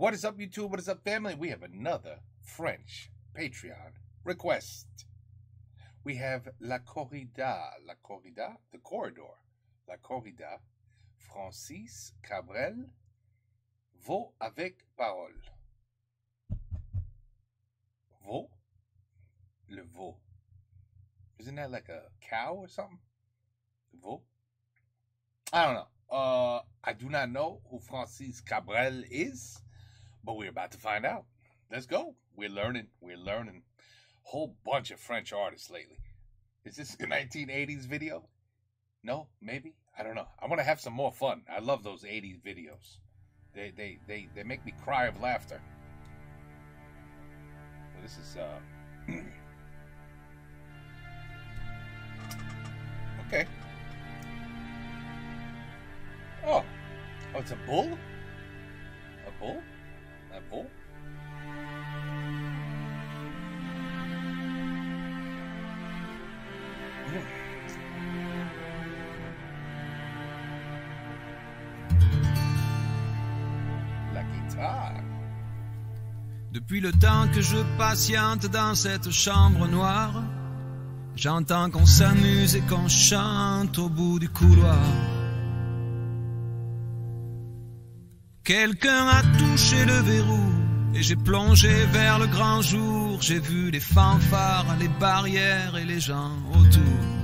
What is up, YouTube? What is up, family? We have another French Patreon request. We have La Corrida, La Corrida, the corridor, La Corrida, Francis Cabrel, Veau avec parole. Veau? Le veau. Isn't that like a cow or something? Veau? I don't know. Uh, I do not know who Francis Cabrel is, but we're about to find out. Let's go. We're learning. We're learning. Whole bunch of French artists lately. Is this a 1980s video? No, maybe. I don't know. I want to have some more fun. I love those 80s videos. They they they they make me cry of laughter. Well, this is uh Okay. Oh. Oh, it's a bull? A bull? La guitare. Depuis le temps que je patiente dans cette chambre noire, j'entends qu'on s'amuse et qu'on chante au bout du couloir. Quelqu'un a touché le verrou et j'ai plongé vers le grand jour. J'ai vu les fanfares, les barrières et les gens autour.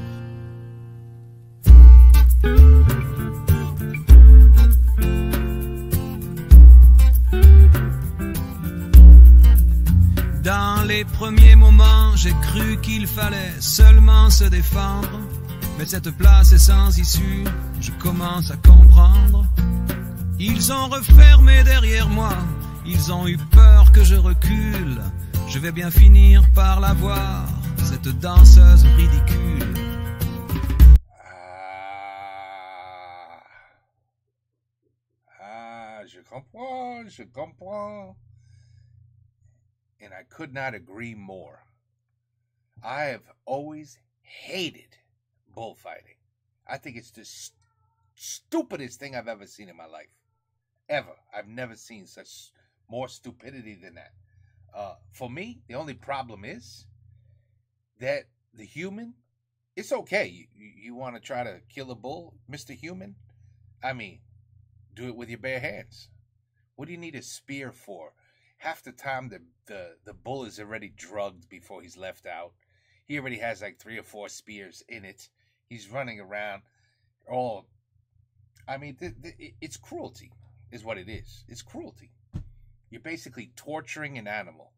Dans les premiers moments, j'ai cru qu'il fallait seulement se défendre. Mais cette place est sans issue, je commence à comprendre. Ils ont refermé derrière moi, ils ont eu peur que je recule. Je vais bien finir par la voir, cette danseuse ridicule. Ah. Ah, je comprends, je comprends. And I could not agree more. I have always hated bullfighting. I think it's the st- stupidest thing I've ever seen in my life. Ever. I've never seen such more stupidity than that. Uh, for me, the only problem is that the human, it's okay. You, you, want to try to kill a bull, Mr. Human? I mean, do it with your bare hands. What do you need a spear for? Half the time, the, the, the bull is already drugged before he's left out. He already has like three or four spears in it. He's running around all. I mean, th- th- it's cruelty, is what it is. It's cruelty. You're basically torturing an animal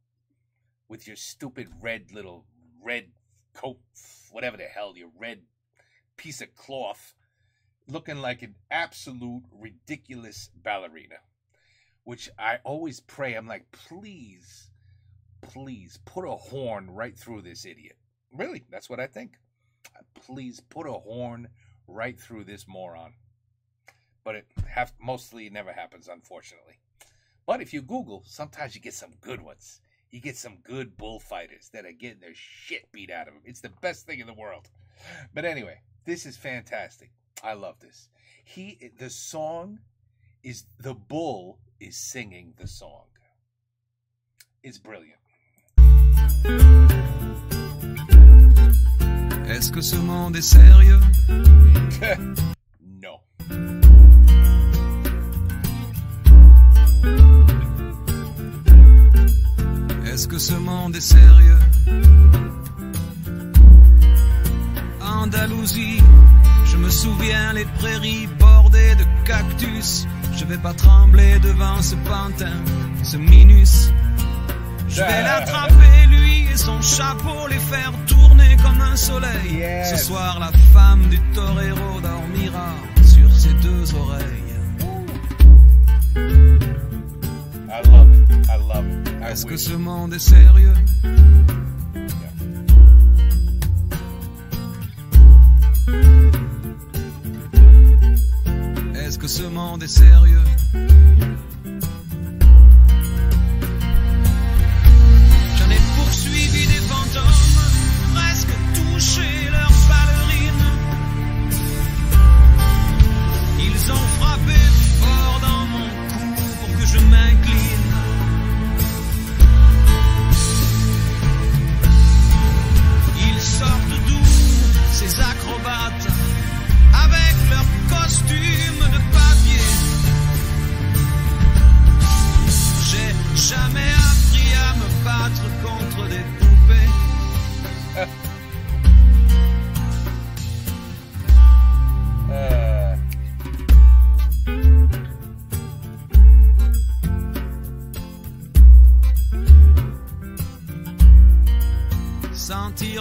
with your stupid red little red coat, whatever the hell, your red piece of cloth, looking like an absolute ridiculous ballerina. Which I always pray, I'm like, please, please put a horn right through this idiot. Really, that's what I think. Please put a horn right through this moron. But it have mostly never happens, unfortunately. But if you Google, sometimes you get some good ones. You get some good bullfighters that are getting their shit beat out of them. It's the best thing in the world. But anyway, this is fantastic. I love this. He, the song is the bull is singing the song. It's brilliant. Est-ce que ce monde est sérieux no. Est-ce que ce monde est sérieux? Andalousie, je me souviens les prairies bordées de cactus. Je vais pas trembler devant ce pantin, ce minus. Je vais l'attraper lui et son chapeau, les faire tourner comme un soleil. Yes. Ce soir, la femme du torero dormira sur ses deux oreilles. I love it. I love it. I Est-ce que ce monde est sérieux? Est-ce que ce monde est sérieux?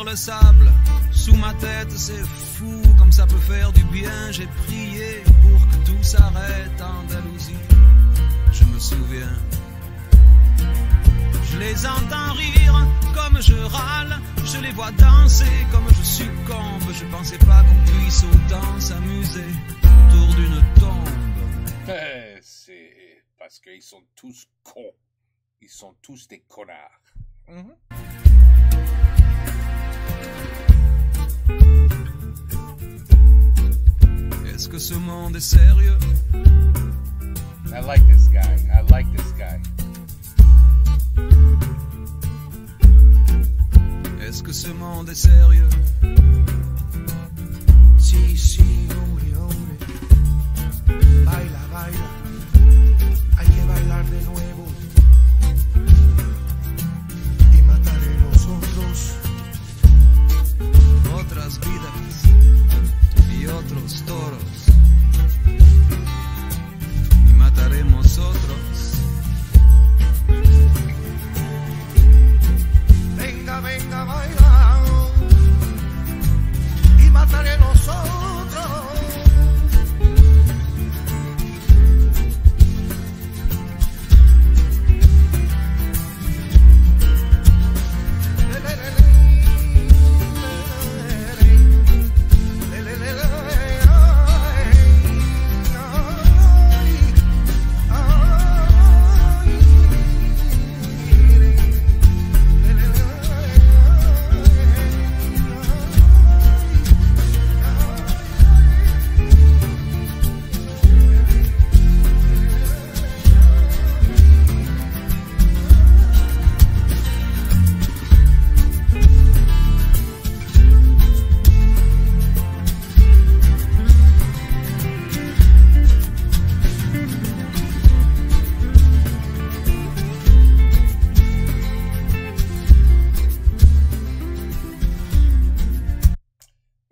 Le sable sous ma tête, c'est fou comme ça peut faire du bien. J'ai prié pour que tout s'arrête en Andalousie. Je me souviens. Je les entends rire comme je râle, je les vois danser comme je succombe. Je pensais pas qu'on puisse autant s'amuser autour d'une tombe. Eh, C'est parce qu'ils sont tous cons. Ils sont tous des connards. Mhm. Est-ce ce monde est sérieux I like this guy. I like this guy. Est-ce que ce monde est sérieux? Sí, sí, hombre, hombre. Baila, baila. Hay que bailar de nuevo.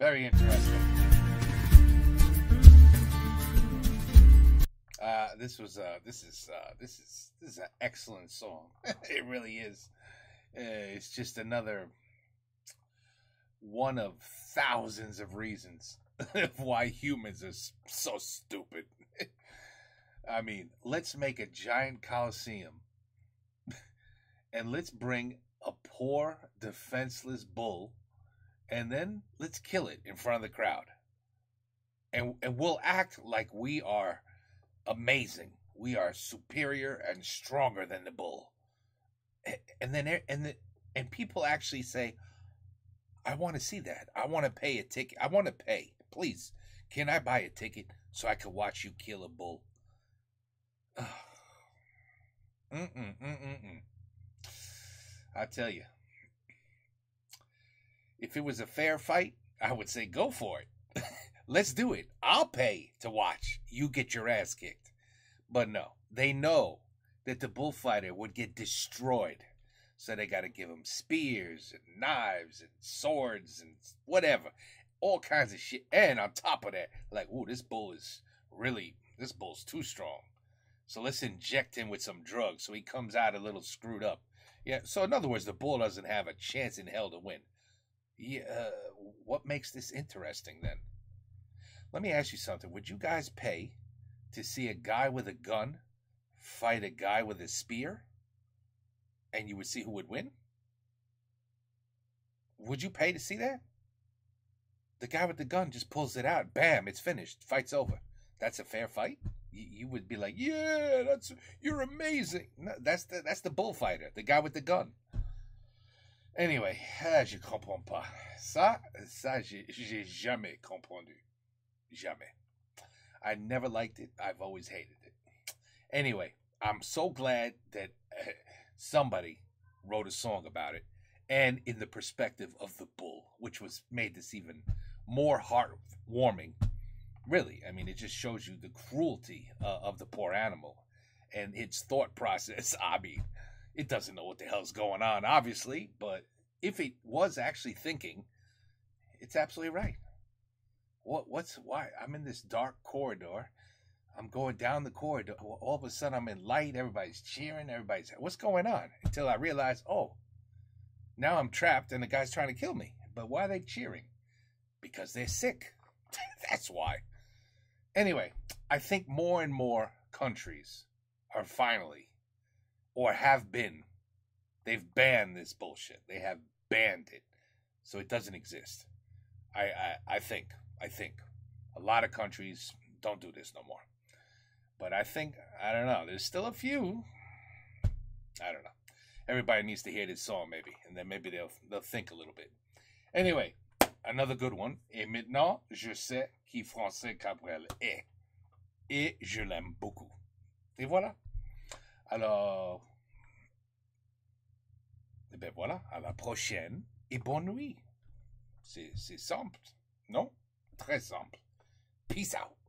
Very interesting. Uh, this was uh, this is uh, this is this is an excellent song. it really is. Uh, it's just another one of thousands of reasons why humans are so stupid. I mean, let's make a giant coliseum and let's bring a poor, defenseless bull and then let's kill it in front of the crowd. And and we'll act like we are amazing. We are superior and stronger than the bull. And then and the, and people actually say, "I want to see that. I want to pay a ticket. I want to pay. Please, can I buy a ticket so I can watch you kill a bull?" mm mm mm mm. I tell you, if it was a fair fight, I would say go for it. Let's do it. I'll pay to watch you get your ass kicked. But no, they know that the bullfighter would get destroyed. So they got to give him spears and knives and swords and whatever. All kinds of shit. And on top of that, like, ooh, this bull is really, this bull's too strong. So let's inject him with some drugs so he comes out a little screwed up. Yeah, so in other words, the bull doesn't have a chance in hell to win. Yeah, uh, what makes this interesting then? Let me ask you something. Would you guys pay to see a guy with a gun fight a guy with a spear? And you would see who would win? Would you pay to see that? The guy with the gun just pulls it out. Bam, it's finished. Fight's over. That's a fair fight? You, would be like, yeah, that's you're amazing. No, that's the that's the bullfighter, the guy with the gun. Anyway, ah, je comprends pas. Ça, ça, j'ai jamais comprendu. Jamais. I never liked it. I've always hated it. Anyway, I'm so glad that uh, somebody wrote a song about it, and in the perspective of the bull, which was made this even more heartwarming. Really, I mean, it just shows you the cruelty uh, of the poor animal and its thought process. I mean, it doesn't know what the hell's going on, obviously, but if it was actually thinking, it's absolutely right. What? What's why? I'm in this dark corridor. I'm going down the corridor. All of a sudden, I'm in light. Everybody's cheering. Everybody's what's going on? Until I realize, oh, Now I'm trapped and the guy's trying to kill me. But why are they cheering? Because they're sick. That's why. Anyway, I think more and more countries are finally, or have been, they've banned this bullshit. They have banned it. So it doesn't exist. I, I, I think, I think a lot of countries don't do this no more. But I think, I don't know, there's still a few. I don't know. Everybody needs to hear this song, maybe, and then maybe they'll they'll think a little bit. Anyway, another good one. Et maintenant, je sais qui Francis Cabrel est. Et je l'aime beaucoup. Et voilà. Alors, eh ben voilà, à la prochaine et bonne nuit. C'est c'est simple, non? Très simple. Peace out.